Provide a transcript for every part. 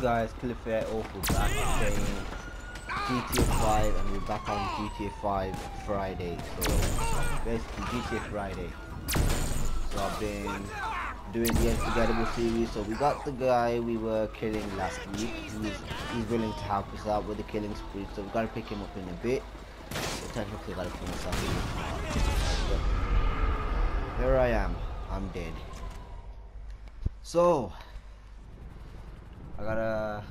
guys, Killer Fatal back playing GTA 5 and we're back on GTA 5 Friday. So basically GTA Friday. So I've been doing the Unforgettable series. So we got the guy we were killing last week. He's, he's willing to help us out with the killing spree. So we've got to pick him up in a bit. So technically got to finish up Here I am. I'm dead. So I gotta.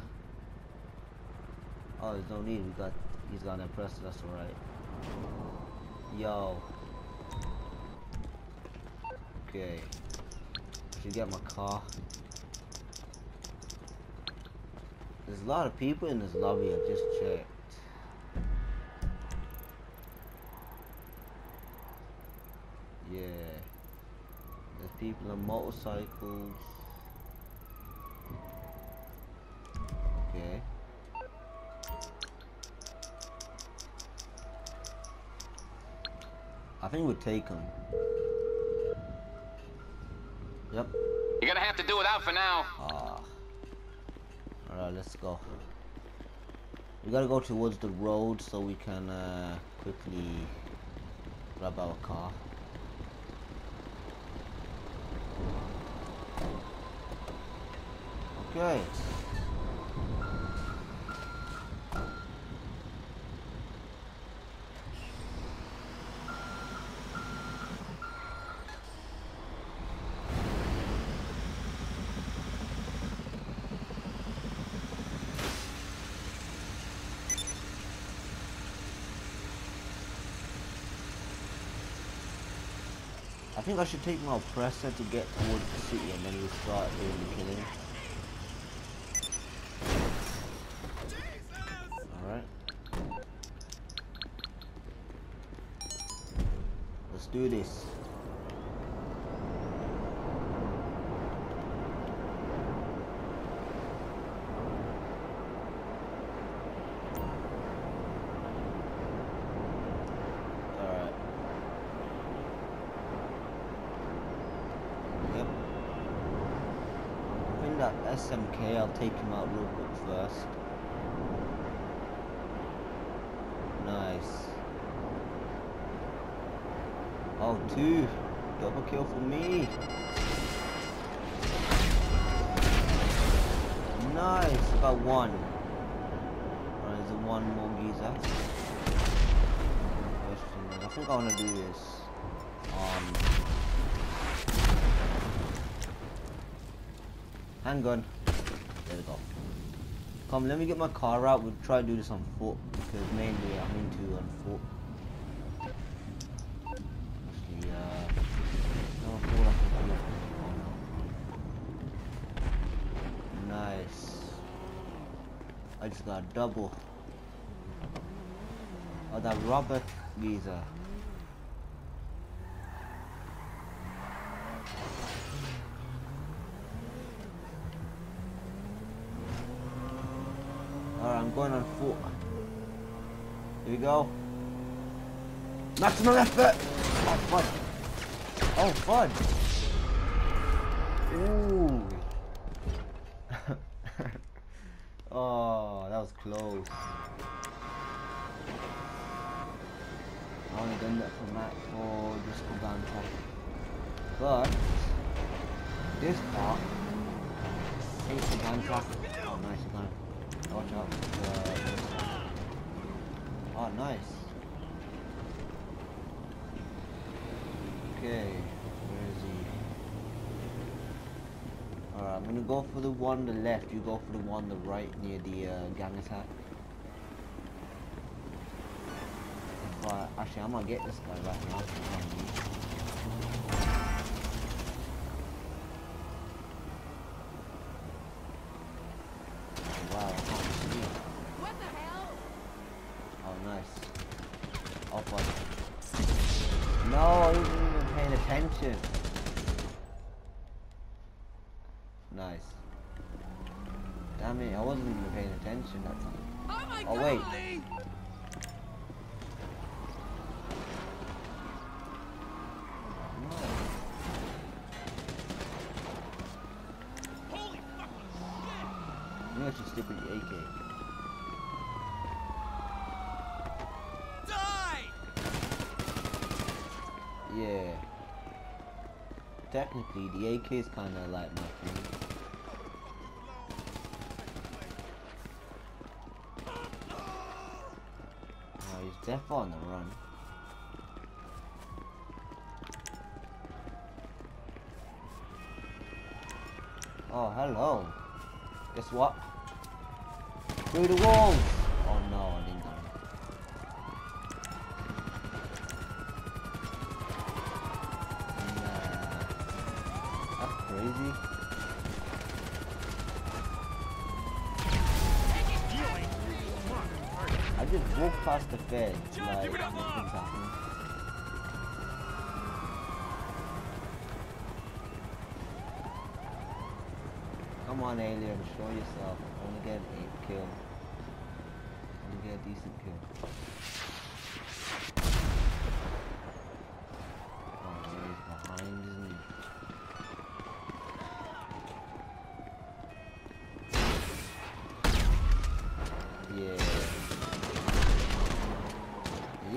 Oh, there's no need. We got. He's gonna press. That's alright. Yo. Okay. Should get my car. There's a lot of people in this lobby. I just checked. Yeah. There's people on motorcycles. I think we'll take him. Yep. You're gonna have to do without for now. Ah. Alright, let's go. We gotta go towards the road so we can uh, quickly grab our car. Okay. Think I should take my oppressor to get towards the city and then we'll start doing the killing. Alright. Let's do this. Alright. Yep. I think that SMK, I'll take him out real quick first. Nice. Oh, two. Double kill for me. Nice. Got one. Alright, is one more geezer? I think I want to do this. Um, handgun. Come, let me get my car out. We'll try to do this on foot because mainly I'm into on foot. Uh. Nice. I just got a double. Oh, that Robert geezer. Alright, I'm going on foot. Here we go. Maximum effort! Oh, fudge. Oh, fudge. Ooh. oh, that was close. I only done that for Mac for just for Gun Traffic. But, this part, ain't for Gun Traffic. Oh, nice, you. Watch out. Uh, oh, nice. Okay, where is he? Alright, I'm gonna go for the one on the left. You go for the one on the right near the uh, gang attack. But actually, I'm gonna get this guy right now. Wow, I can't see. What the hell? Oh, nice. Oh, fuck. No, I wasn't even paying attention. Nice. Damn it, I wasn't even paying attention that. Oh my Oh, wait. I should stick with the AK. Die! Yeah. Technically, the AK is kind of like my thing. Definitely on the run. Oh, hello. Guess what? Through the walls! Walked past the fed, like, nothing's happening. Come on, alien, show yourself. I wanna get a kill. I wanna get a decent kill.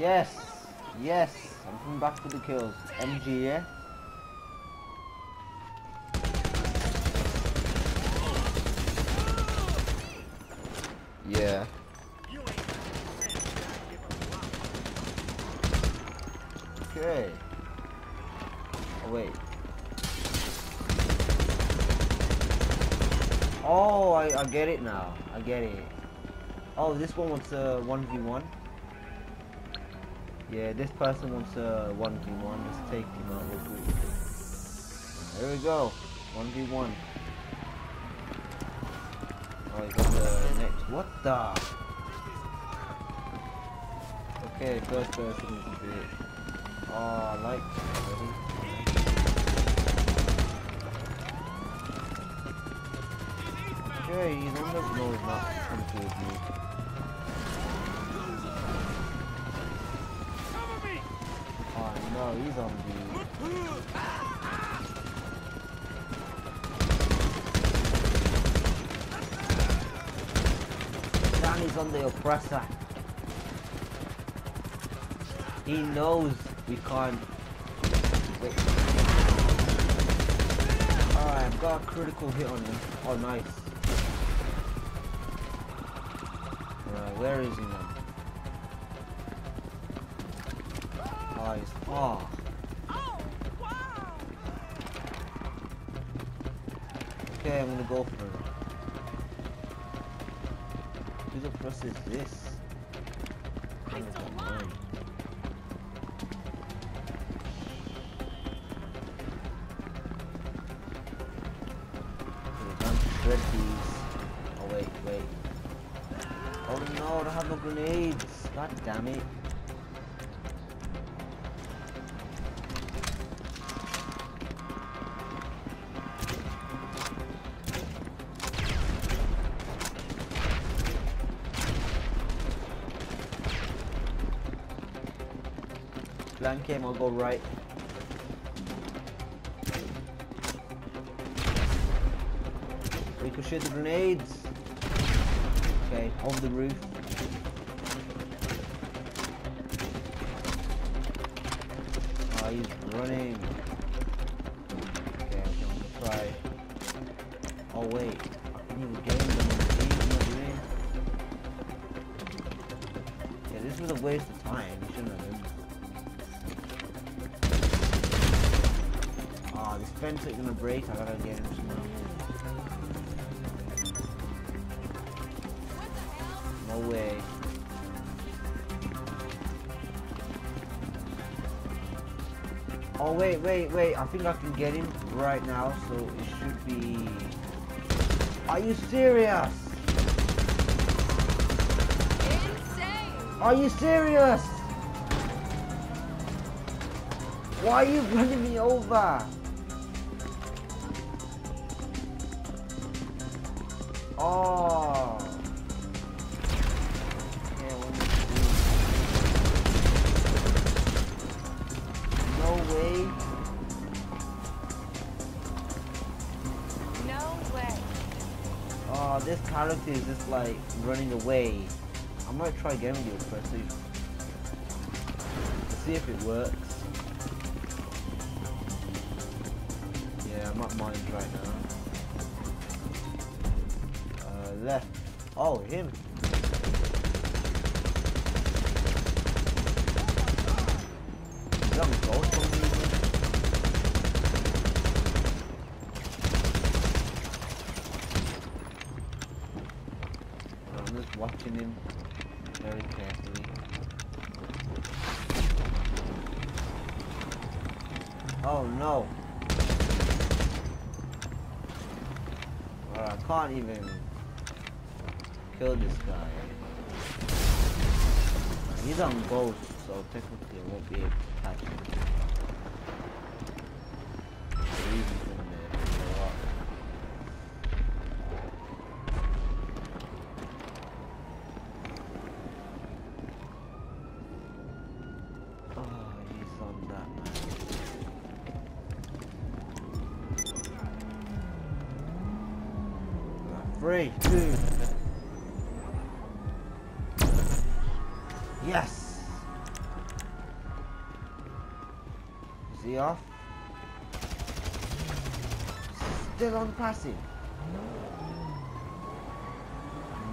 Yes! Yes! I'm coming back for the kills. MG, yeah? Yeah. Okay. Oh, wait. Oh, I, I get it now. I get it. Oh, this one wants a 1v1. Yeah, this person wants a 1v1. Let's take him out real quick. There we go. 1v1. Oh, he's on the next. What the? Okay, first person is a bit. Oh, I like already. Okay, he's on the. He's not. Come towards me. Oh he's on the. Danny's on the oppressor. He knows we can't. Alright, I've got a critical hit on him. Oh, nice. Alright, where is he now? Oh, he's. Okay, I'm gonna go for it. Whose oppressor is this? I don't know. Okay, time to shred these. Oh wait, wait. Oh no, I don't have no grenades. God damn it. Flank him, I'll go right. Ricochet the grenades. Okay, over the roof. Oh, he's running. Okay, I'm gonna try. Oh wait, I can even get him. Yeah, this was a waste of time. You shouldn't have done. This fence ain't gonna break. I gotta get him somehow. No way. Oh wait, wait, wait. I think I can get him right now, so it should be. Are you serious? Insane! Are you serious? Why are you running me over? Oh. Yeah, what did you do? No way. No way. Oh, this character is just like running away. I might try getting the oppressor. See if it works. Yeah, I'm not mines right now. Oh, him. Is that a ghost on me? I'm just watching him very carefully. Oh no! Well, I can't even kill this guy. He's on ghost, so technically I won't be able to catch him. The reason Still on passive.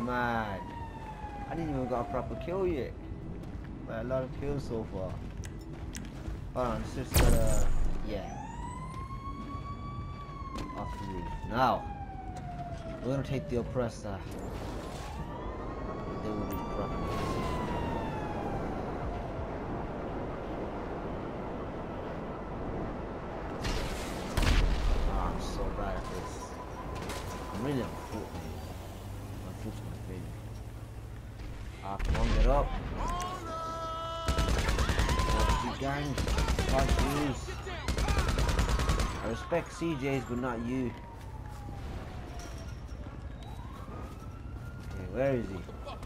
Mad. I didn't even got a proper kill yet. But a lot of kills so far. Hold on, just gotta yeah. Off roof. Now we're gonna take the oppressor. They will be properly. Oh, I'm so bad at this. I'm really on foot, man. My foot's my favorite. Ah, come on, get up. Oh, you gang. Fuck yous. I respect CJs, but not you. Okay, where is he? Oh,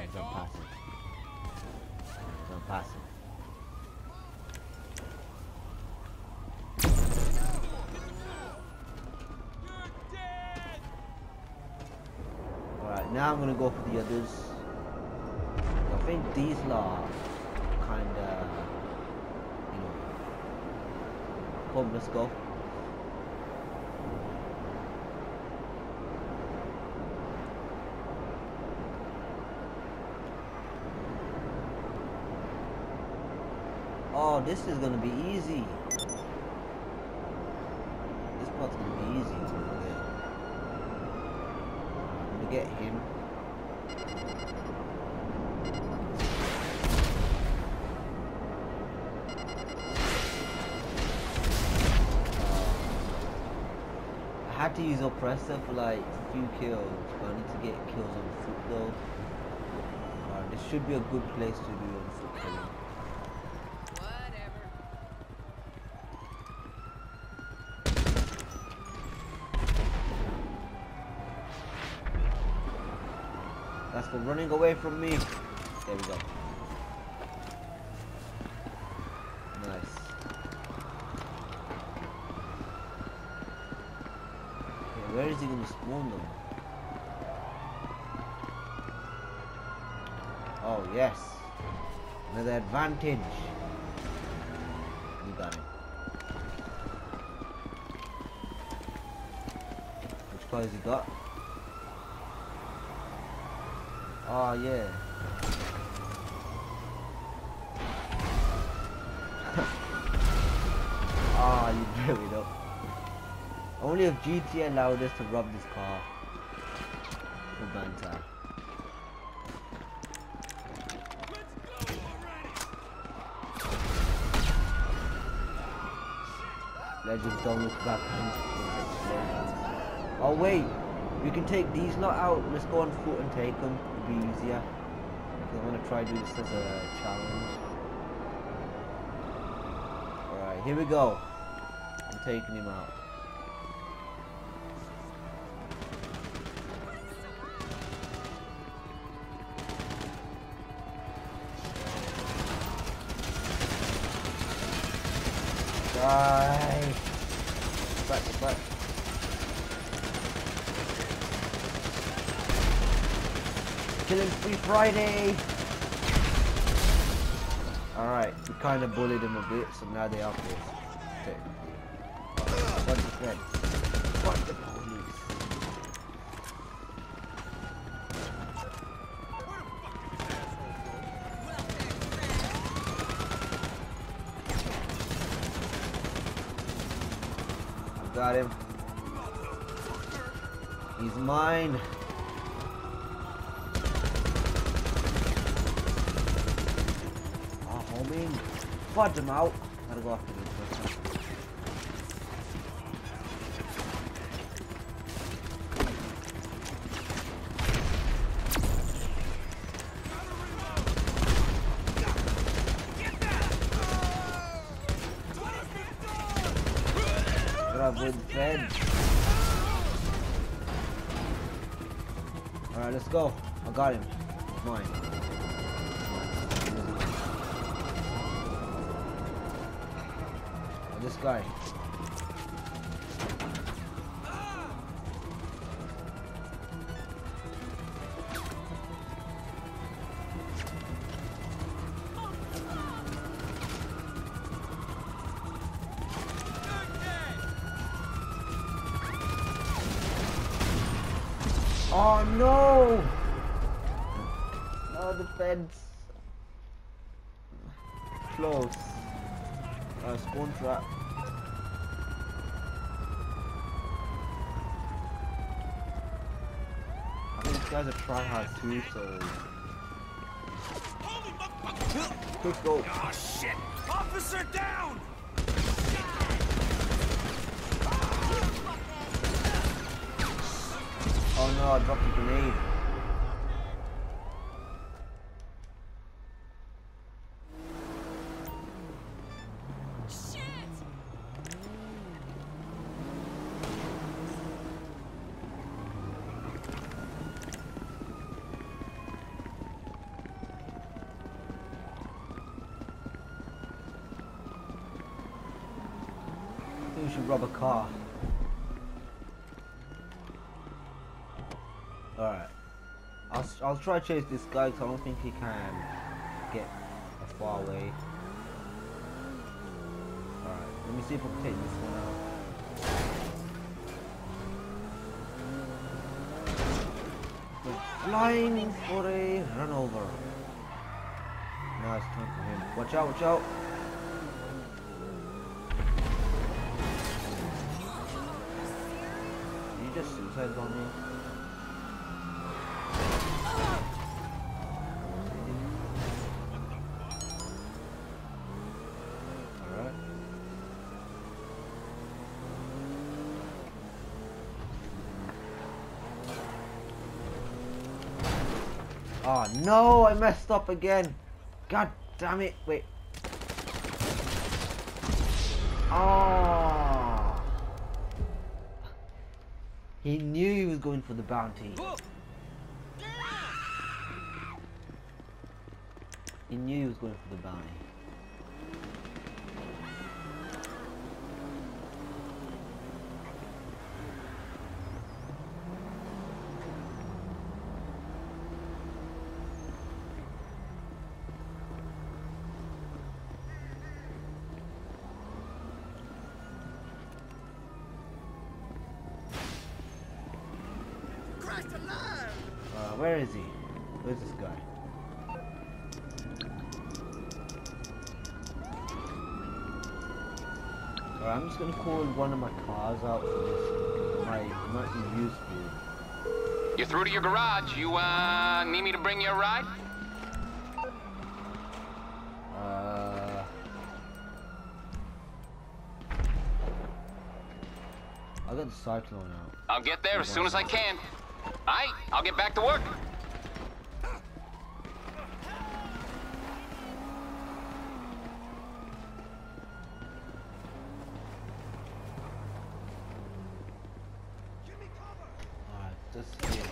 he's on passive. He's on passive. Alright, now I'm gonna go for the others. I think these lot are kinda, you know, come, let's go. Oh, this is gonna be easy. Oppressor for like a few kills, but I need to get kills on foot though. Uh, this should be a good place to do on foot killing. That's for running away from me. There we go. Nice. Okay, where Oh yes. Another advantage. You got it. Which car has he got? Oh yeah. Only if GTA allowed us to rob this car. For don't look back. Oh wait, we can take these lot out. Let's go on foot and take them. It'll be easier. I want to try do this as a challenge. Alright, here we go. I'm taking him out. Die! Back, back. Killing Spree Friday! Alright, we kind of bullied them a bit, so now they are pissed. Technically. What the police? I got him. He's mine. Oh, homie. Fudge him out. Gotta go after Close. Uh, spawn trap. I think these guys are tryhard too, so. Quick go. Oh shit! Officer down! Oh no, I dropped a grenade. I think we should rob a car. Alright. I'll, try to chase this guy because I don't think he can get far away. Alright, let me see if I can take this one out. Flying for a run over. Now it's time for him. Watch out, watch out. Did you just suicide on me? No, I messed up again. God damn it. Wait. Oh. He knew he was going for the bounty. He knew he was going for the bounty. Where is he? Where's this guy? Alright, I'm just gonna call one of my cars out for this. It might, be useful. You're through to your garage. You, uh, need me to bring you a ride? Uh, I got the cyclone out. I'll get there as soon as I can. Aight, I'll get back to work. Alright, just here.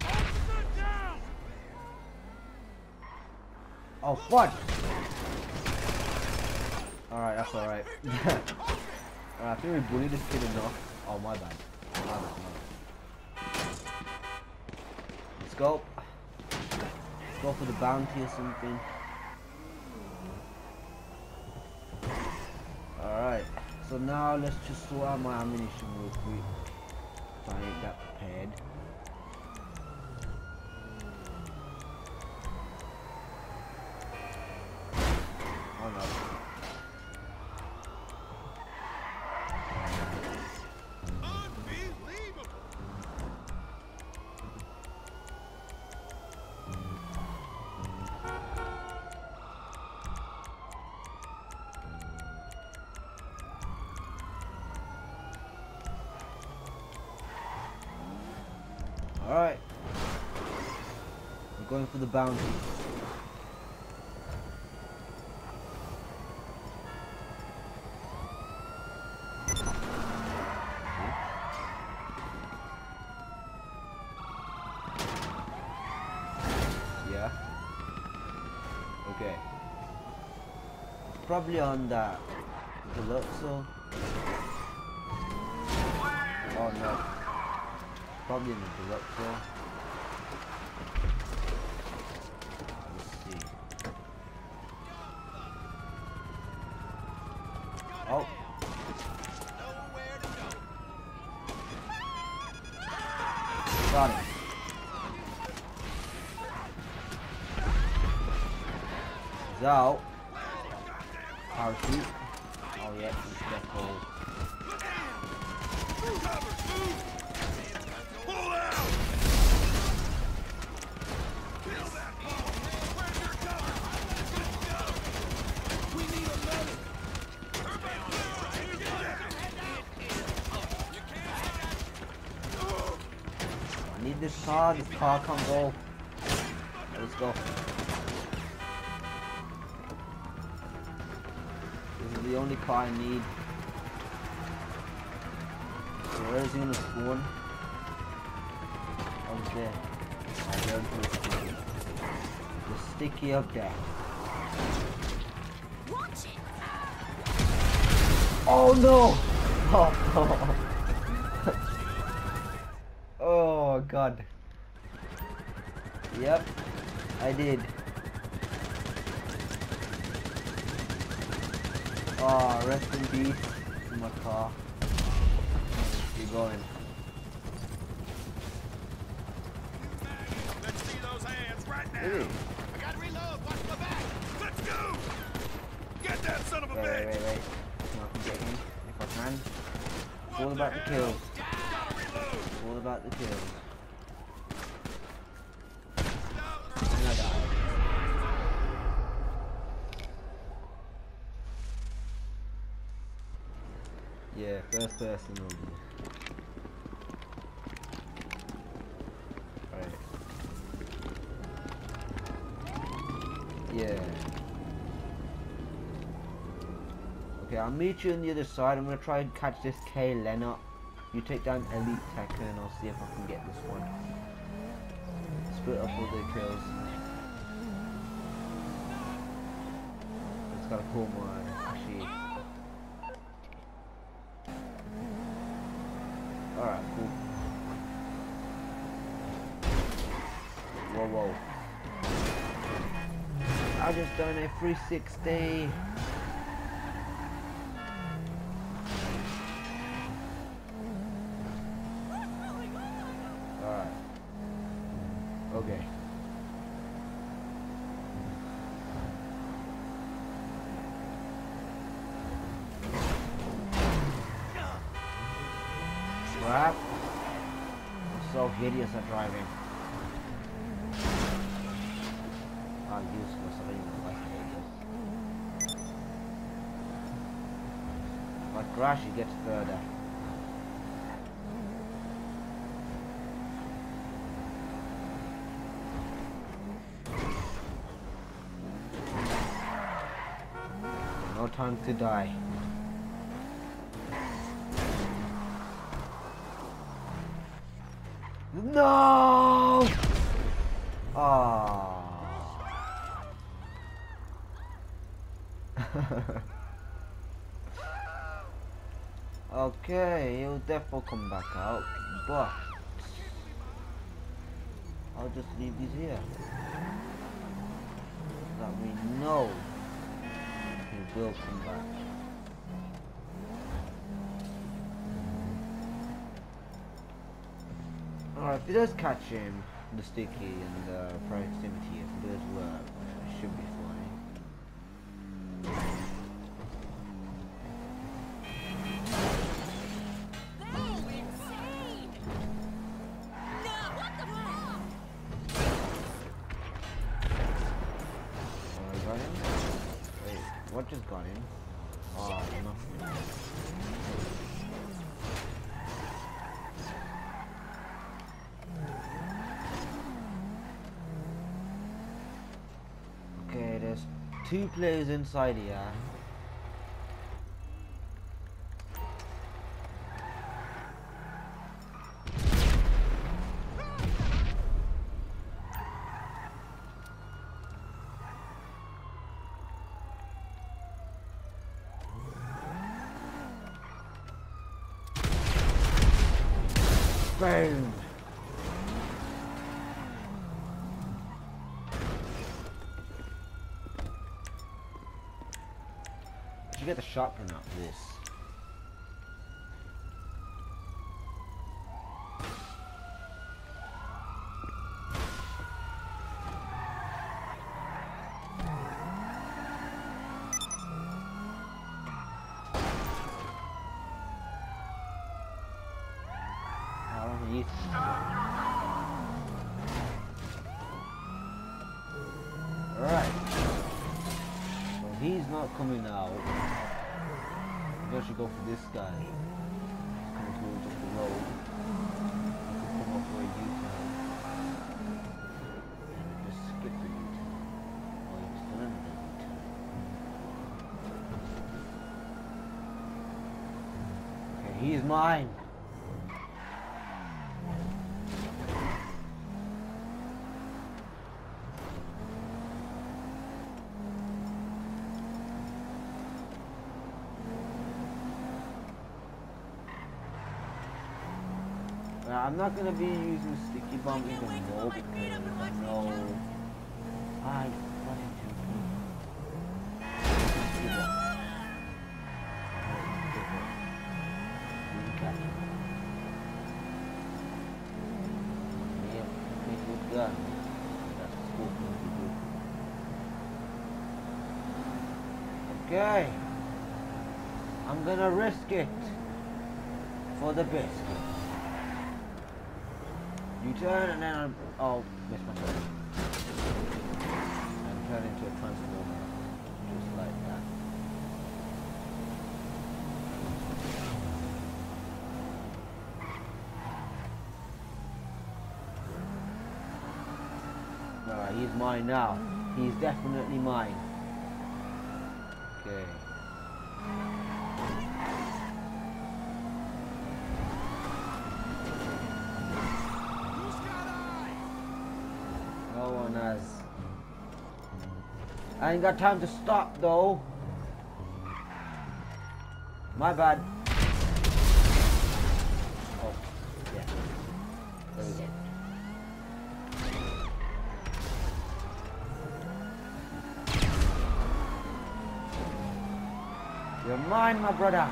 Officer down! Oh, fuck! Alright, that's alright. I think we bullied this kid enough. Oh, my bad. My bad, my bad. Let's go. Let's go for the bounty or something. Alright, so now let's just sort out my ammunition real quick. So I ain't that prepared. Oh no. Unbelievable! Alright. We're going for the bounty. Yeah. Okay. Probably on that Deluxo. Oh no. Probably in the Deluxo. Need this car. This car can't go. Let's go. This is the only car I need. So where is he gonna spawn? Over there. There it is, sticky. The sticky up there. Oh no! Oh no! oh god. Yep, I did. Oh, rest in peace to my car. Keep going. Let's see those hands right now! I gotta reload! Watch my back! Let's go! Get that son of a Wait, wait, bitch! wait, wait. I can get him if I can. It's all about the kills. Gotta reload! It's all about the kills. Yeah, first person only. Right. Yeah. Okay, I'll meet you on the other side. I'm gonna try and catch this K Leonard. You take down Elite Tekker and I'll see if I can get this one. Split up all the kills. Just gotta pull my done a 360. Alright. Okay. Crap. So hideous at driving. Ah, useless. It gets further. No time to die. No! Ah. Okay, he'll definitely come back out, but I'll just leave these here. That we know he will come back. Alright, if he does catch him, the sticky and uh, proximity, if it does work, it should be fine. Two players inside here. Boom! Did you get the shotgun out this? I don't need Alright. So he's not coming out. Maybe I should go for this guy. He's coming towards up the road. I could come up for a U-turn. And just skip the U-turn. Or he's done another U-turn. He's mine. Uh, I'm not gonna be using sticky bomb even more put my feet up and because I know I wanted to Okay. I'm gonna risk it for the biscuit. You turn and then I'm, oh, miss myself. And turn into a transformer, just like that. Alright, he's mine now. He's definitely mine. Okay. No one has. I ain't got time to stop though. My bad. Oh, yeah. You're mine, my brother.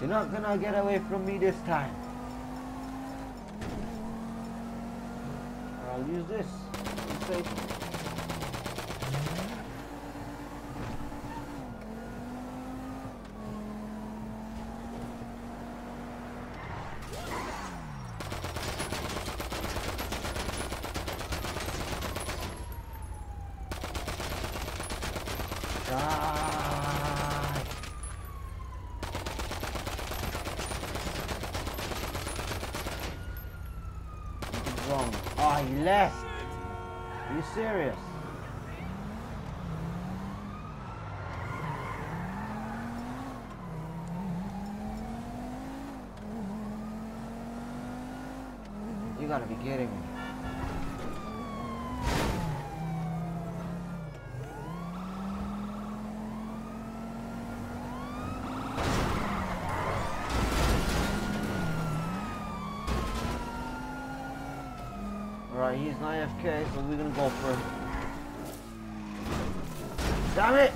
You're not gonna get away from me this time. I'll use this. You gotta be kidding me. Alright, he's not AFK, so we're gonna go for it. Damn it!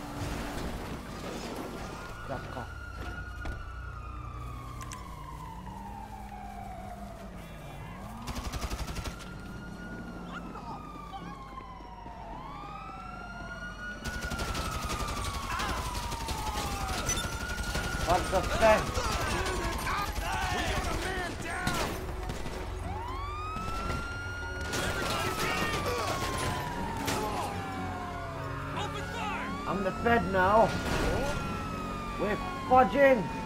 Jim.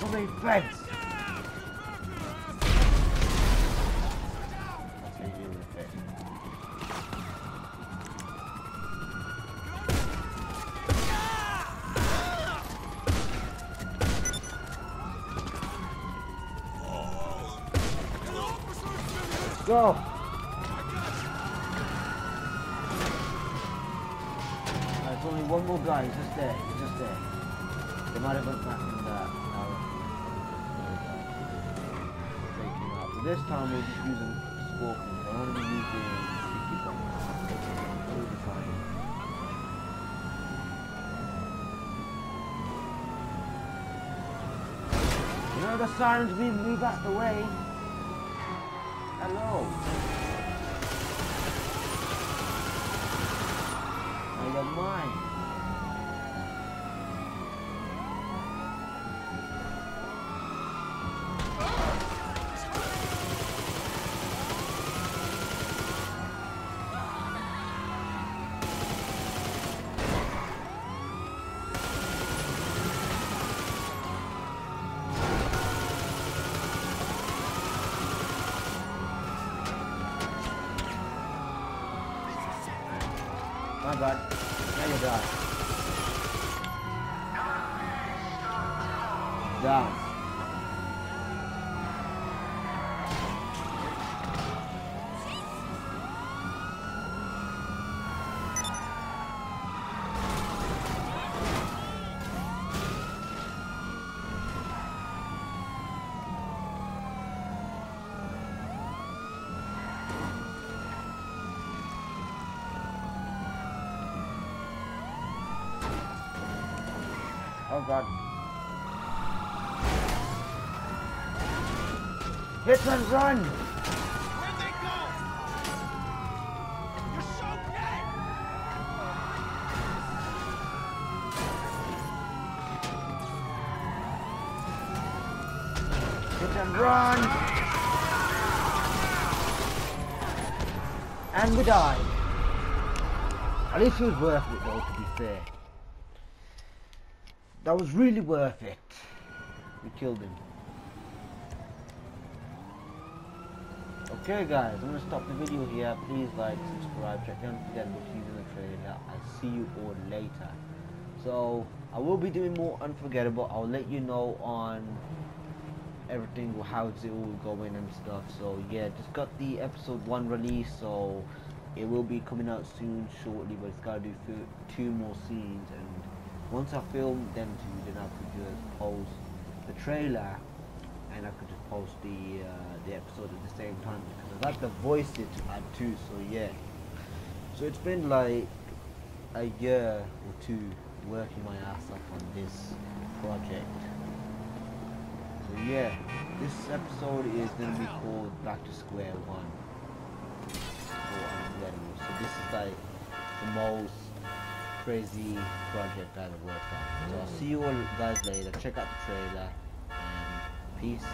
With the Feds. Go! There's only one more guy, he's just there, he's just there. They might have went back in that tower. Take him out. But this time we're just using scorpions. I want to be using sticky bombs. It'll be fine. You know the sirens being move out the way. Hello. Now you're mine. Oh god. Hit and run! Where'd they go? You're so dead! Hit and run! And we died. At least it was worth it though, to be fair. That was really worth it. We killed him. Okay guys, I'm gonna stop the video here. Please like, subscribe, check forget what he's in the trailer. I'll see you all later. So I will be doing more unforgettable. I'll let you know on everything how's it all going and stuff. So yeah, just got the episode one release, so it will be coming out soon, shortly. But it's gotta do two more scenes, and once I filmed them two, then I could just post the trailer, and I could just post the uh, the episode at the same time because I like to voice it to add too. So yeah, so it's been like a year or two working my ass off on this project. So yeah, this episode is gonna be called Back to Square One. So this is like the most crazy project I've worked on. So I'll mm. see you all guys later. Check out the trailer and peace.